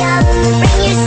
up, bring your